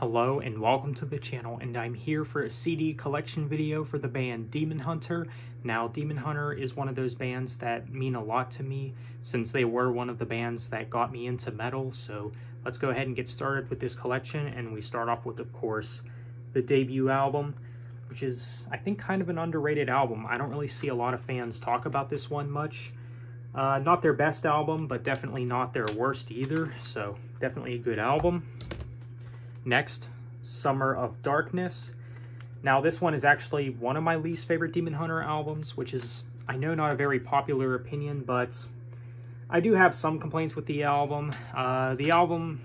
Hello and welcome to the channel and I'm here for a CD collection video for the band Demon Hunter. Now Demon Hunter is one of those bands that mean a lot to me since they were one of the bands that got me into metal so let's go ahead and get started with this collection and we start off with of course the debut album which is I think kind of an underrated album. I don't really see a lot of fans talk about this one much. Uh, not their best album but definitely not their worst either so definitely a good album. Next, Summer of Darkness. Now, this one is actually one of my least favorite Demon Hunter albums, which is, I know, not a very popular opinion, but I do have some complaints with the album. Uh, the album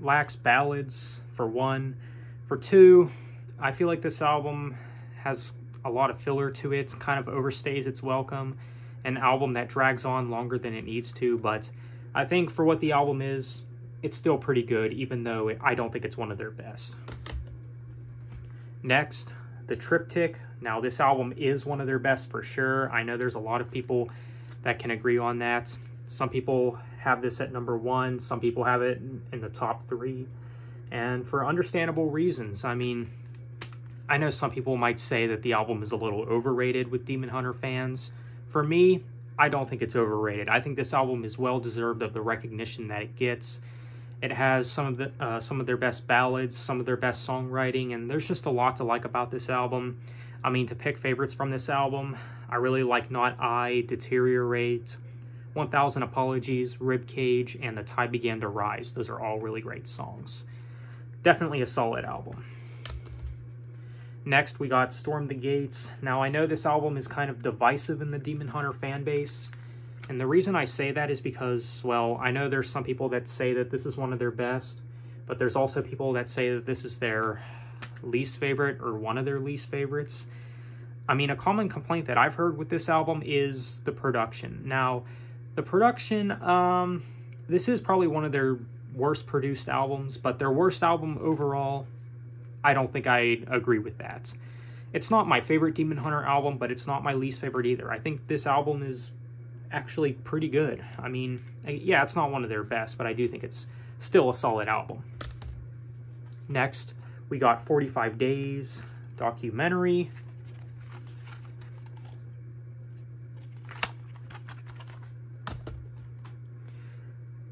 lacks ballads, for one. For two, I feel like this album has a lot of filler to it, kind of overstays its welcome. An album that drags on longer than it needs to, but I think for what the album is, it's still pretty good, even though it, I don't think it's one of their best. Next, the Triptych. Now, this album is one of their best for sure. I know there's a lot of people that can agree on that. Some people have this at number one. Some people have it in the top three. And for understandable reasons. I mean, I know some people might say that the album is a little overrated with Demon Hunter fans. For me, I don't think it's overrated. I think this album is well deserved of the recognition that it gets. It has some of the uh, some of their best ballads, some of their best songwriting, and there's just a lot to like about this album. I mean, to pick favorites from this album, I really like Not I, Deteriorate, 1000 Apologies, Ribcage, and The Tide Began to Rise. Those are all really great songs. Definitely a solid album. Next, we got Storm the Gates. Now, I know this album is kind of divisive in the Demon Hunter fan base. And the reason I say that is because, well, I know there's some people that say that this is one of their best, but there's also people that say that this is their least favorite or one of their least favorites. I mean, a common complaint that I've heard with this album is the production. Now, the production, um, this is probably one of their worst produced albums, but their worst album overall, I don't think I agree with that. It's not my favorite Demon Hunter album, but it's not my least favorite either. I think this album is actually pretty good. I mean, yeah, it's not one of their best, but I do think it's still a solid album. Next, we got 45 Days documentary.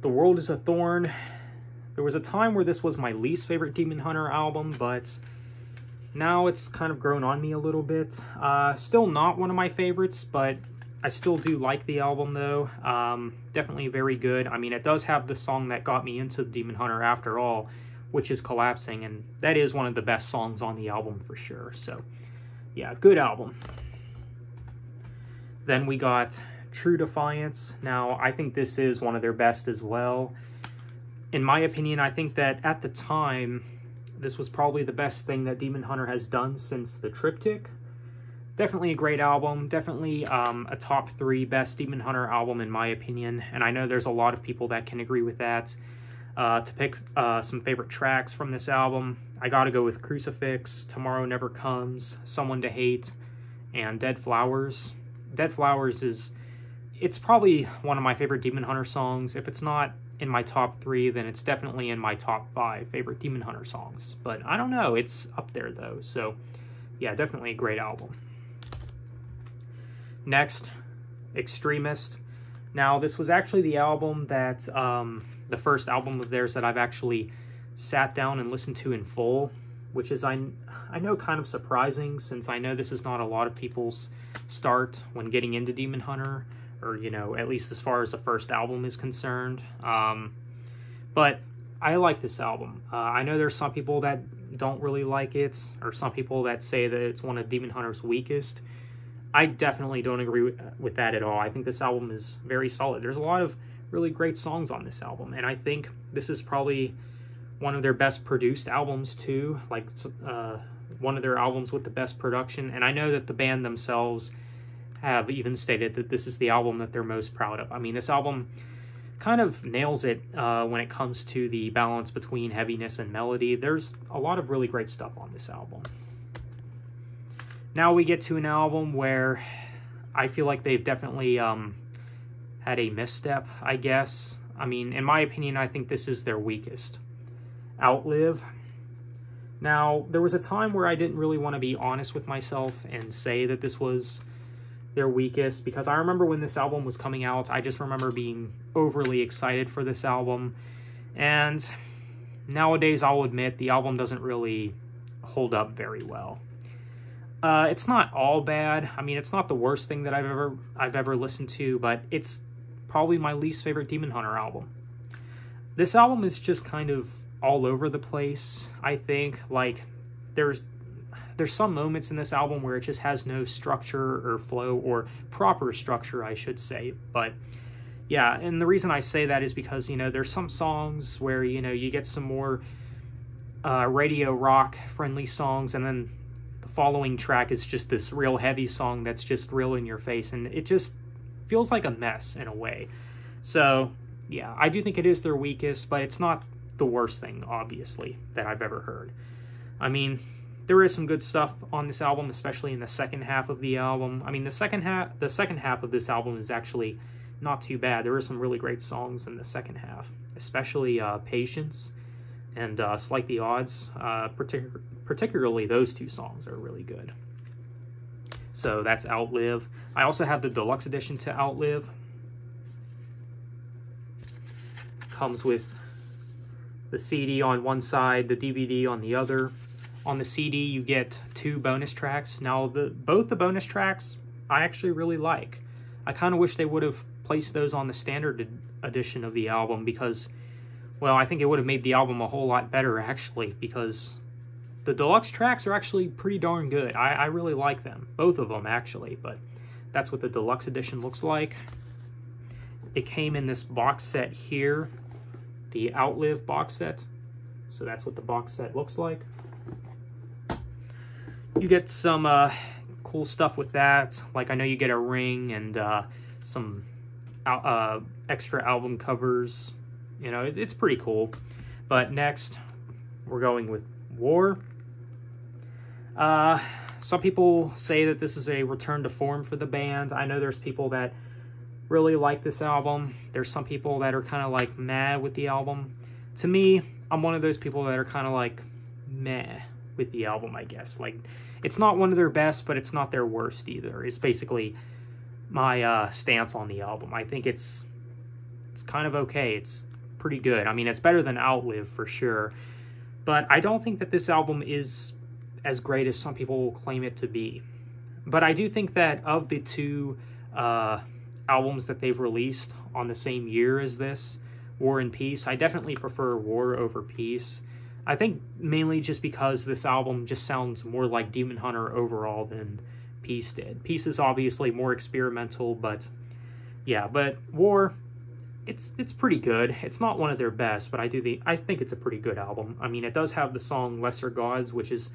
The World is a Thorn. There was a time where this was my least favorite Demon Hunter album, but now it's kind of grown on me a little bit. Uh, still not one of my favorites, but I still do like the album though. Um, definitely very good. I mean, it does have the song that got me into Demon Hunter after all, which is Collapsing, and that is one of the best songs on the album for sure. So, yeah, good album. Then we got True Defiance. Now, I think this is one of their best as well. In my opinion, I think that at the time, this was probably the best thing that Demon Hunter has done since the Triptych definitely a great album. Definitely um, a top three best Demon Hunter album in my opinion. And I know there's a lot of people that can agree with that. Uh, to pick uh, some favorite tracks from this album, I gotta go with Crucifix, Tomorrow Never Comes, Someone to Hate, and Dead Flowers. Dead Flowers is, it's probably one of my favorite Demon Hunter songs. If it's not in my top three, then it's definitely in my top five favorite Demon Hunter songs. But I don't know, it's up there though. So yeah, definitely a great album. Next, Extremist. Now, this was actually the album that, um, the first album of theirs that I've actually sat down and listened to in full, which is, I, I know, kind of surprising since I know this is not a lot of people's start when getting into Demon Hunter, or, you know, at least as far as the first album is concerned. Um, but I like this album. Uh, I know there's some people that don't really like it, or some people that say that it's one of Demon Hunter's weakest. I definitely don't agree with, that at all. I think this album is very solid. There's a lot of really great songs on this album, and I think this is probably one of their best produced albums too, like uh, one of their albums with the best production. And I know that the band themselves have even stated that this is the album that they're most proud of. I mean, this album kind of nails it uh, when it comes to the balance between heaviness and melody. There's a lot of really great stuff on this album. Now we get to an album where I feel like they've definitely um, had a misstep, I guess. I mean, in my opinion, I think this is their weakest. Outlive. Now, there was a time where I didn't really want to be honest with myself and say that this was their weakest because I remember when this album was coming out, I just remember being overly excited for this album. And nowadays, I'll admit the album doesn't really hold up very well. Uh, it's not all bad. I mean, it's not the worst thing that I've ever I've ever listened to, but it's probably my least favorite Demon Hunter album. This album is just kind of all over the place, I think. Like, there's there's some moments in this album where it just has no structure or flow, or proper structure, I should say. But, yeah, and the reason I say that is because, you know, there's some songs where, you know, you get some more uh, radio rock-friendly songs, and then the following track is just this real heavy song that's just real in your face, and it just feels like a mess in a way. So, yeah, I do think it is their weakest, but it's not the worst thing, obviously, that I've ever heard. I mean, there is some good stuff on this album, especially in the second half of the album. I mean, the second half, the second half of this album is actually not too bad. There are some really great songs in the second half, especially uh, "Patience" and uh, "Slight the Odds." Uh, particularly, those two songs are really good. So that's "Outlive." I also have the deluxe edition to "Outlive." Comes with the CD on one side, the DVD on the other. On the CD, you get two bonus tracks. Now, the both the bonus tracks I actually really like. I kind of wish they would have placed those on the standard edition of the album because, well, I think it would have made the album a whole lot better, actually, because the deluxe tracks are actually pretty darn good. I, I really like them. Both of them, actually, but that's what the deluxe edition looks like. It came in this box set here, the Outlive box set. So that's what the box set looks like you get some uh, cool stuff with that. Like I know you get a ring and uh, some uh, extra album covers. You know, it, it's pretty cool. But next, we're going with War. Uh, some people say that this is a return to form for the band. I know there's people that really like this album. There's some people that are kind of like mad with the album. To me, I'm one of those people that are kind of like meh with the album, I guess. Like, it's not one of their best, but it's not their worst either. It's basically my uh, stance on the album. I think it's it's kind of okay. It's pretty good. I mean, it's better than Outlive for sure. But I don't think that this album is as great as some people will claim it to be. But I do think that of the two uh, albums that they've released on the same year as this, War and Peace, I definitely prefer War over Peace. I think mainly just because this album just sounds more like Demon Hunter overall than Peace did. Peace is obviously more experimental, but yeah, but War, it's it's pretty good. It's not one of their best, but I do the I think it's a pretty good album. I mean, it does have the song Lesser Gods, which is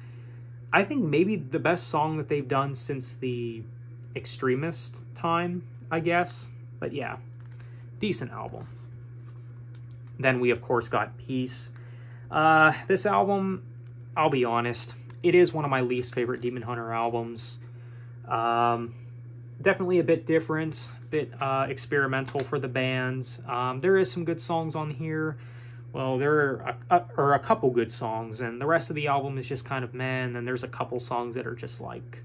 I think maybe the best song that they've done since the Extremist time, I guess. But yeah, decent album. Then we of course got Peace uh, this album, I'll be honest, it is one of my least favorite Demon Hunter albums. Um, definitely a bit different, a bit uh, experimental for the bands. Um, there is some good songs on here. Well, there are a, a, or a couple good songs, and the rest of the album is just kind of man. And there's a couple songs that are just like,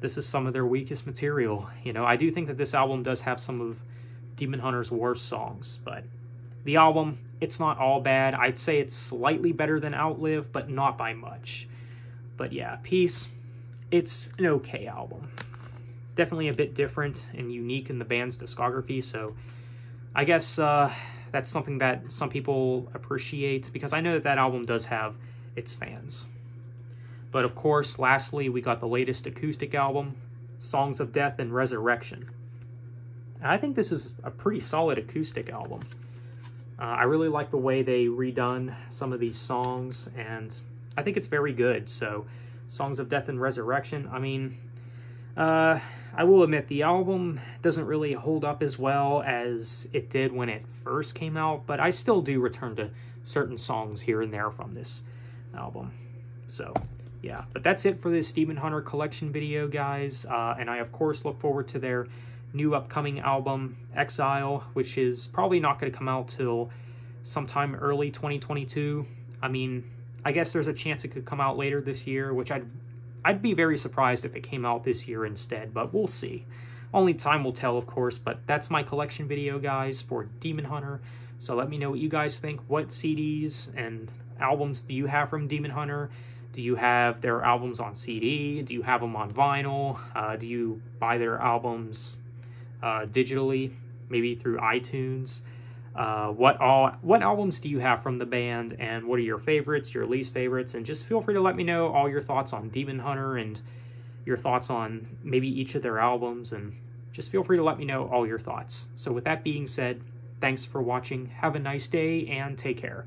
this is some of their weakest material. You know, I do think that this album does have some of Demon Hunter's worst songs, but the album, it's not all bad. I'd say it's slightly better than Outlive, but not by much. But yeah, Peace, it's an okay album. Definitely a bit different and unique in the band's discography, so I guess uh, that's something that some people appreciate, because I know that that album does have its fans. But of course, lastly, we got the latest acoustic album, Songs of Death and Resurrection. And I think this is a pretty solid acoustic album. Uh, I really like the way they redone some of these songs, and I think it's very good. So, Songs of Death and Resurrection, I mean, uh, I will admit the album doesn't really hold up as well as it did when it first came out, but I still do return to certain songs here and there from this album. So, yeah, but that's it for this Demon Hunter collection video, guys. Uh, and I, of course, look forward to their new upcoming album, Exile, which is probably not going to come out till sometime early 2022. I mean, I guess there's a chance it could come out later this year, which I'd I'd be very surprised if it came out this year instead, but we'll see. Only time will tell, of course, but that's my collection video, guys, for Demon Hunter. So let me know what you guys think. What CDs and albums do you have from Demon Hunter? Do you have their albums on CD? Do you have them on vinyl? Uh, do you buy their albums uh, digitally, maybe through iTunes? Uh, what all what albums do you have from the band, and what are your favorites, your least favorites? And just feel free to let me know all your thoughts on Demon Hunter and your thoughts on maybe each of their albums, and just feel free to let me know all your thoughts. So with that being said, thanks for watching. Have a nice day and take care.